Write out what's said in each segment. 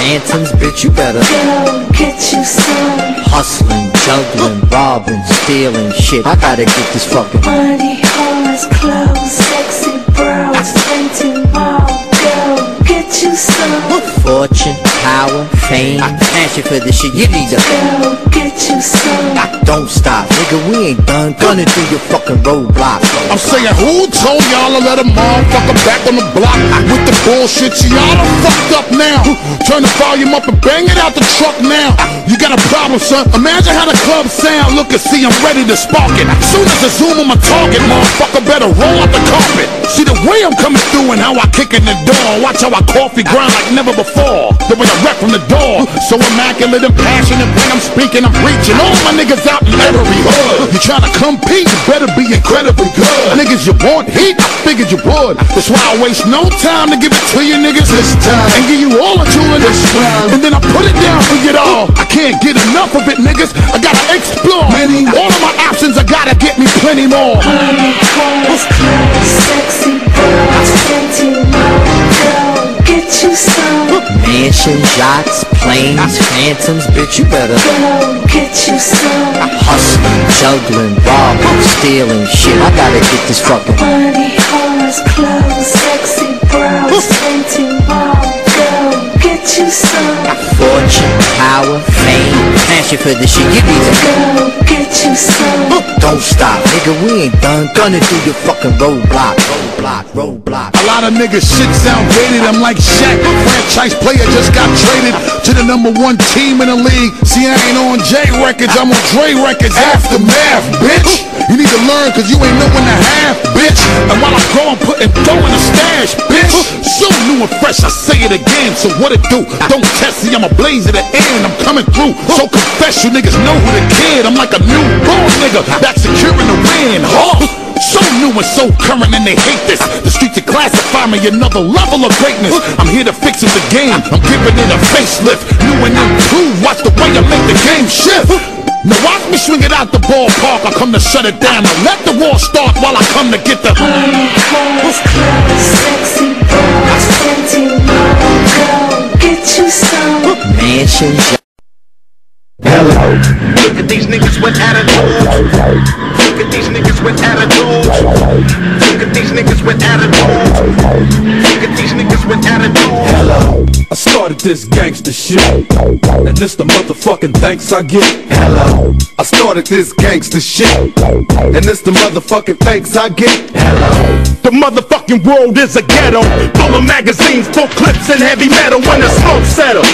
phantoms, bitch, you better Go get you some. hustling, juggling, robbing, stealing shit. I gotta get this fucking Money, cars, clothes, sexy bros, plenty more. Go get you some. fortune, power, fame, I passion for this shit. You need to Go get you some. I don't stop, nigga. We ain't done. Gonna do your fucking roadblock. I'm saying, who told y'all to let a motherfucker back on the block with the bullshit? Y'all done fucked up now. Turn the volume up and bang it out the truck now. You got a problem, son. Imagine how the club sound. Look and see, I'm ready to spark it. Soon as I zoom on my target, motherfucker better roll out the carpet. See the way I'm coming through and how I kick in the door. Watch how I coffee grind like never before. The way I rep from the door. So immaculate and passionate when I'm speaking, I'm reaching All my niggas out in every hood. You tryna compete, you better be incredibly good. Niggas, you want heat? I figured you would. That's why I waste no time to give it to you niggas this time. And give you all a in this round. And then I put it down for you all. I can't get enough of it, niggas. I gotta explore. Many. All of my options, I gotta get me plenty more. Cars, clothes, sexy Mansions, yachts, planes, phantoms, bitch, you better Go get you some. hustling, juggling, robbing, stealing shit. I gotta get this fucking Money, cars, clothes, sexy bros, plenty more. Go get you some. fortune, power, fame, passion for this shit. You need to Go get you some. Don't stop, nigga. We ain't done. Gonna do your fucking roadblock, roadblock, roadblock. A lot of niggas shit sound dated. I'm like Shaq, franchise player just got traded to the number one team in the league. See, I ain't on J Records, I'm on Dre Records. Aftermath, bitch. You need to learn cause you ain't know when to have, bitch. And while I'm putting dough in the stash, bitch. So new and fresh, I say it again. So what it do? Don't test me, I'm a blaze at the end. I'm coming through. So confess, you niggas know who the kid. I'm like a newborn nigga back securing the win. Huh? So new and so current and they hate this The streets are classify me another level of greatness I'm here to fix it the game I'm giving it a facelift New and improved Watch the way I make the game shift Now watch me swing it out the ballpark I come to shut it down Now let the war start while I come to get the Money, cars, clothes, sexy bros, plenty more. Go get you some. Mansions, Look at these niggas with attitudes. Look at these niggas with attitudes. Look at these niggas with attitudes. Look at these niggas with attitudes. I started this gangster shit, and this the motherfucking thanks I get. Hello. I started this gangster shit, and this the motherfucking thanks I get. Hello. The motherfucking world is a ghetto Full of magazines, full clips and heavy metal When the smoke settle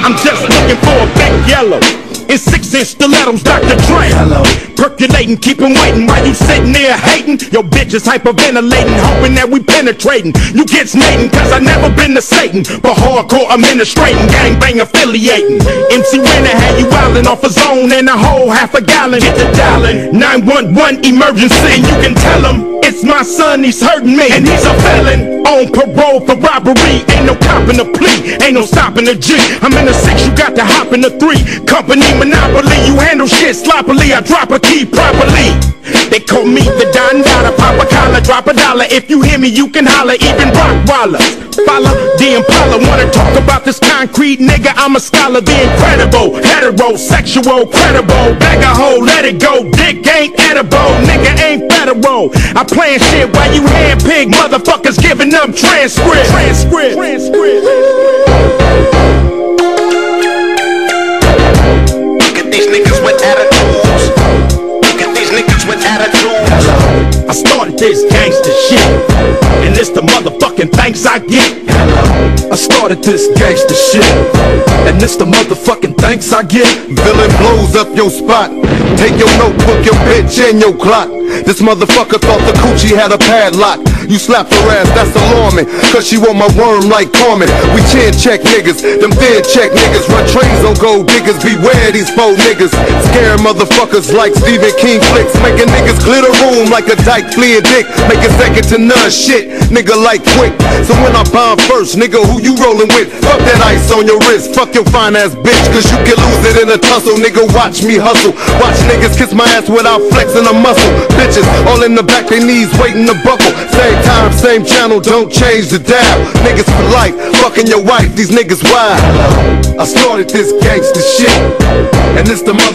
I'm just looking for a big yellow in six inch stilettos, Dr. Dre. Hello. Percolating, keep 'em waiting while you sitting there hating. Your bitch is hyperventilating, hoping that we penetrating. You get snating, cause I never been to Satan. But hardcore administrating, gangbang affiliating. MC Ren'll had you wildin' off a zone and a whole half a gallon. Get the dialing, 911 emergency. And you can tell him it's my son, he's hurting me. And he's a felon on parole for robbery. Ain't no copping a plea, ain't no stopping the G. I'm in the six, you got to hop in the three. Company monopoly, you handle shit sloppily. I drop a key properly. They call me the Don Dada, pop a collar, drop a dollar. If you hear me, you can holler, even rock Rockwaller. Follow the Impala, wanna talk about this concrete nigga? I'm a scholar, the incredible, heterosexual, credible. Bag a hoe, let it go. Dick ain't edible, nigga ain't federal. I plan shit while you handpick motherfuckers giving up transcript. Transcript. Transcript. This gangster shit, and it's the motherfucking thanks I get. I started this gangster shit, and it's the motherfucking thanks I get. Villain blows up your spot. Take your notebook, your bitch, and your clock. This motherfucker thought the coochie had a padlock. You slap her ass, that's alarming. Cause she want my worm like Carmen. We chin check niggas, them thin check niggas. Run trains on gold diggers, beware these faux niggas. Scare motherfuckers like Stephen King flicks. Making niggas glitter room like a dyke fleeing dick. Making second to none shit, nigga like quick. So when I bomb first, nigga, who you rolling with? Fuck that ice on your wrist, fuck your fine ass bitch. Cause you can lose it in a tussle, nigga. Watch me hustle. Watch niggas kiss my ass without flexing a muscle. Bitches all in the back, they knees waiting to buckle. Same time, same channel, don't change the dial. Niggas for life, fucking your wife, these niggas wild. I started this gangster shit, and it's the mother.